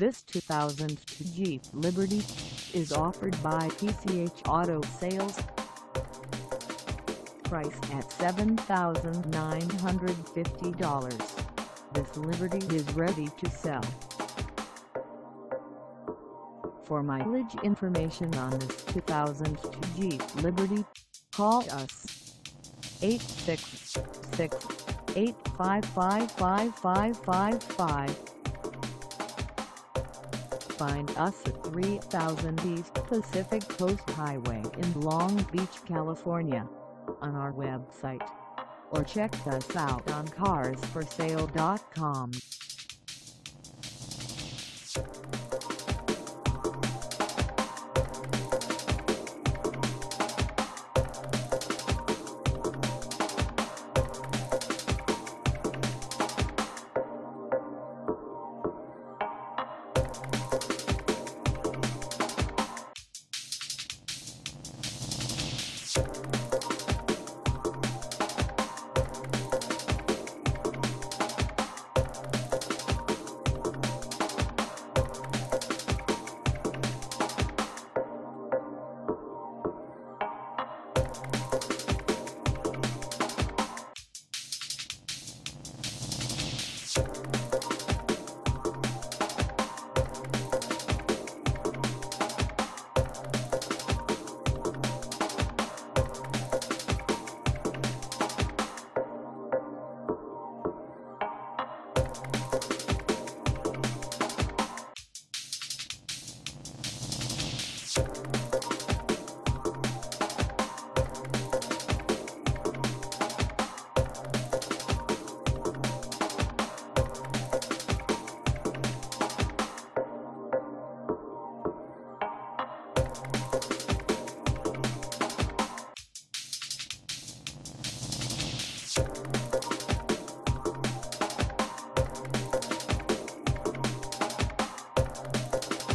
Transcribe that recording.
This 2002 Jeep Liberty is offered by PCH Auto Sales. Price at $7,950. This Liberty is ready to sell. For mileage information on this 2002 Jeep Liberty, call us 866-855-5555. Find us at 3000 East Pacific Coast Highway in Long Beach, California on our website or check us out on carsforsale.com. Thank